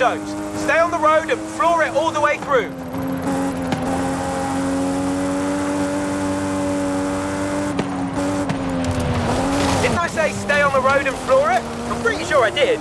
zones. Stay on the road and floor it all the way through. Didn't I say stay on the road and floor it? I'm pretty sure I did.